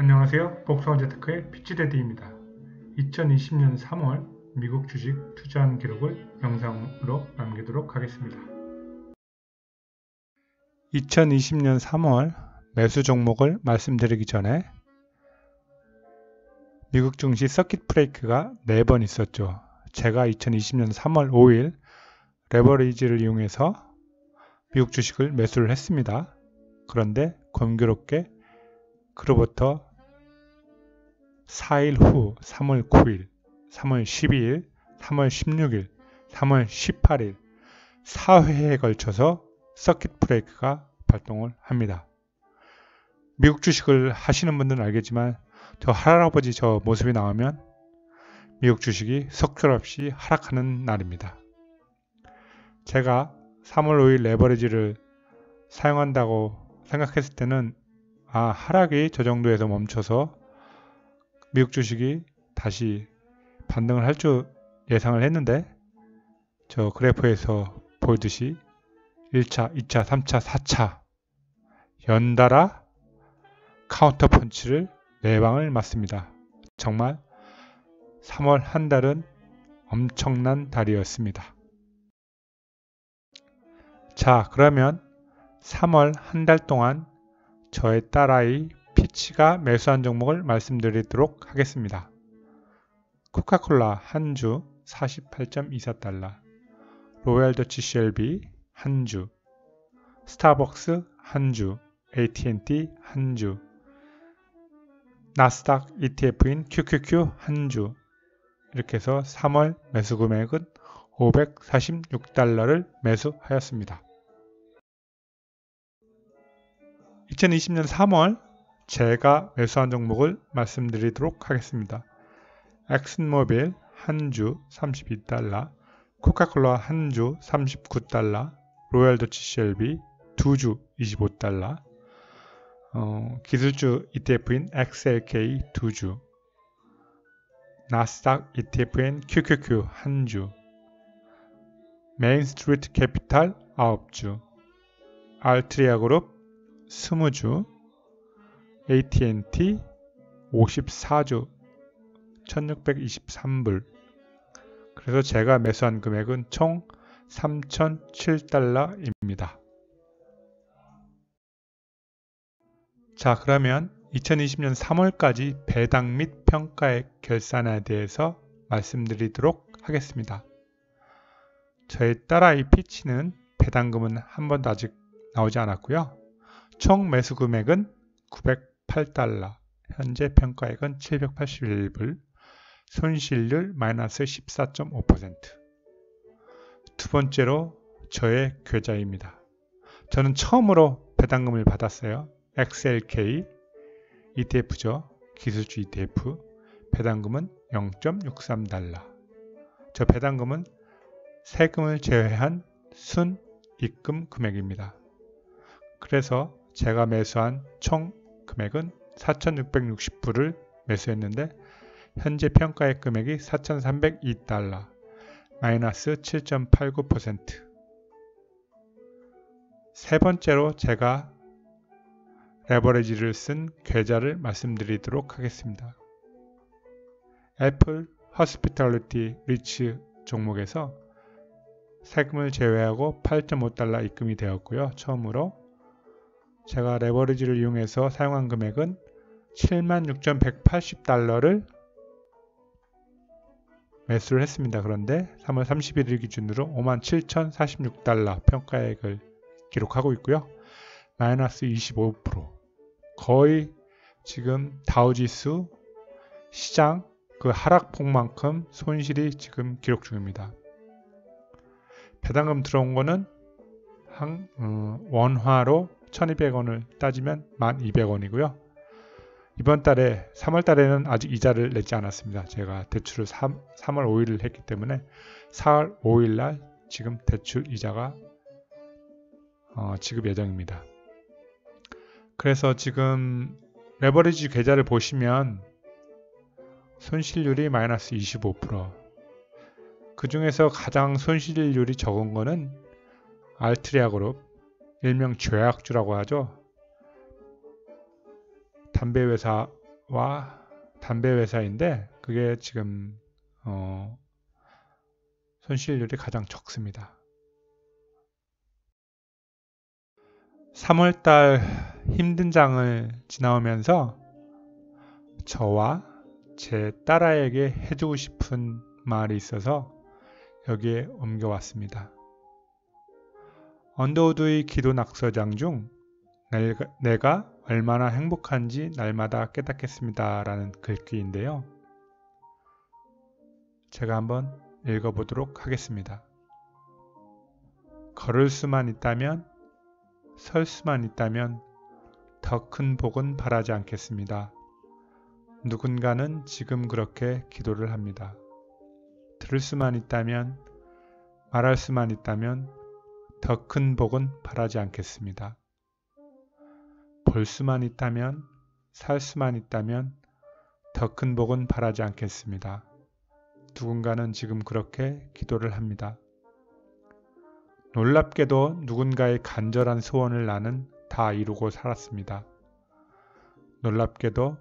안녕하세요. 복숭아재테크의 피치데디입니다. 2020년 3월 미국 주식 투자한 기록을 영상으로 남기도록 하겠습니다. 2020년 3월 매수 종목을 말씀드리기 전에 미국 증시 서킷 브레이크가 4번 있었죠. 제가 2020년 3월 5일 레버리지를 이용해서 미국 주식을 매수를 했습니다. 그런데 공교롭게 그로부터 4일 후 3월 9일, 3월 12일, 3월 16일, 3월 18일 4회에 걸쳐서 서킷 브레이크가 발동을 합니다. 미국 주식을 하시는 분들은 알겠지만 저 할아버지 저 모습이 나오면 미국 주식이 속절없이 하락하는 날입니다. 제가 3월 5일 레버리지를 사용한다고 생각했을 때는 아 하락이 저 정도에서 멈춰서 미국 주식이 다시 반등을 할 줄 예상을 했는데 저 그래프에서 보이듯이 1차, 2차, 3차, 4차 연달아 카운터 펀치를 4방을 맞습니다. 정말 3월 한 달은 엄청난 달이었습니다. 자 그러면 3월 한 달 동안 저의 딸아이 피치가 매수한 종목을 말씀드리도록 하겠습니다. 코카콜라 한 주 48.24달러, 로얄 더치 쉘 B 한 주, 스타벅스 한 주, AT&T 한 주, 나스닥 ETF인 QQQ 한 주, 이렇게 해서 3월 매수 금액은 546달러를 매수하였습니다. 2020년 3월 제가 매수한 종목을 말씀드리도록 하겠습니다. 엑슨모빌 한 주 32달러, 코카콜라 한 주 39달러, 로얄도치 쉘비 두 주 25달러, 어, 기술주 ETF인 XLK 두 주, 나스닥 ETF인 QQQ 한 주, 메인스트리트 캐피탈 9주, 알트리아 그룹 20주, AT&T 54주 1623불 그래서 제가 매수한 금액은 총 3007달러입니다. 자 그러면 2020년 3월까지 배당 및 평가액 결산에 대해서 말씀드리도록 하겠습니다. 저의 딸아이 피치는 배당금은 한 번도 아직 나오지 않았고요. 총 매수 금액은 908달러, 현재 평가액은 781불, 손실률 마이너스 14.5%. 두 번째로 저의 계좌입니다. 저는 처음으로 배당금을 받았어요. XLK ETF죠. 기술주 ETF. 배당금은 0.63달러. 저 배당금은 세금을 제외한 순 입금 금액입니다. 그래서 제가 매수한 총 금액은 4,660불을 매수했는데 현재 평가액 금액이 4,302달러 마이너스 7.89%세 번째로 제가 레버리지를 쓴 계좌를 말씀드리도록 하겠습니다. 애플 호스피탈리티 리츠 종목에서 세금을 제외하고 8.5달러 입금이 되었고요. 처음으로 제가 레버리지를 이용해서 사용한 금액은 76,180달러를 매수를 했습니다. 그런데 3월 31일 기준으로 57,046달러 평가액을 기록하고 있고요. 마이너스 25% 거의 지금 다우지수 시장 그 하락폭만큼 손실이 지금 기록 중입니다. 배당금 들어온 거는 한 어, 원화로 1200원을 따지면 1200원이고요. 이번 달에 3월 달에는 아직 이자를 냈지 않았습니다. 제가 대출을 3, 3월 5일을 했기 때문에 4월 5일 날 지금 대출 이자가 어, 지급 예정입니다. 그래서 지금 레버리지 계좌를 보시면 손실률이 마이너스 25%그 중에서 가장 손실률이 적은 거는 알트리아 그룹 일명 죄악주라고 하죠. 담배 회사 담배와 담배 회사인데 그게 지금 어, 손실률이 가장 적습니다. 3월달 힘든 장을 지나오면서 저와 제 딸아에게 해주고 싶은 말이 있어서 여기에 옮겨왔습니다. 언더우드의 기도 낙서장 중 내가 얼마나 행복한지 날마다 깨닫겠습니다. 라는 글귀인데요. 제가 한번 읽어보도록 하겠습니다. 걸을 수만 있다면, 설 수만 있다면 더 큰 복은 바라지 않겠습니다. 누군가는 지금 그렇게 기도를 합니다. 들을 수만 있다면, 말할 수만 있다면 더 큰 복은 바라지 않겠습니다. 볼 수만 있다면, 살 수만 있다면 더 큰 복은 바라지 않겠습니다. 누군가는 지금 그렇게 기도를 합니다. 놀랍게도 누군가의 간절한 소원을 나는 다 이루고 살았습니다. 놀랍게도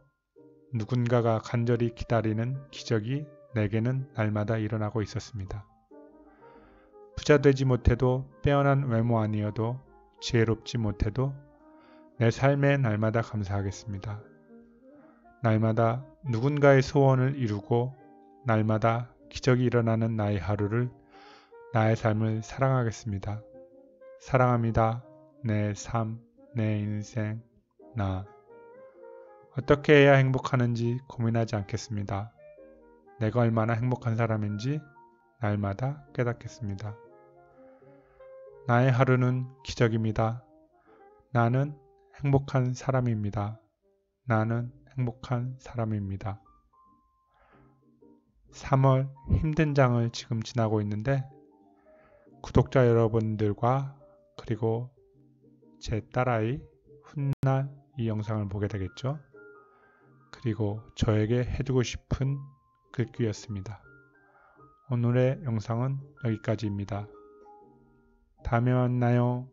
누군가가 간절히 기다리는 기적이 내게는 날마다 일어나고 있었습니다. 부자 되지 못해도 빼어난 외모 아니어도 지혜롭지 못해도 내 삶에 날마다 감사하겠습니다. 날마다 누군가의 소원을 이루고 날마다 기적이 일어나는 나의 하루를 나의 삶을 사랑하겠습니다. 사랑합니다. 내 삶, 내 인생, 나. 어떻게 해야 행복하는지 고민하지 않겠습니다. 내가 얼마나 행복한 사람인지 날마다 깨닫겠습니다. 나의 하루는 기적입니다. 나는 행복한 사람입니다. 나는 행복한 사람입니다. 3월 힘든 장을 지금 지나고 있는데 구독자 여러분들과 그리고 제 딸아이 훗날 이 영상을 보게 되겠죠. 그리고 저에게 해주고 싶은 글귀였습니다. 오늘의 영상은 여기까지입니다. 다음에 만나요.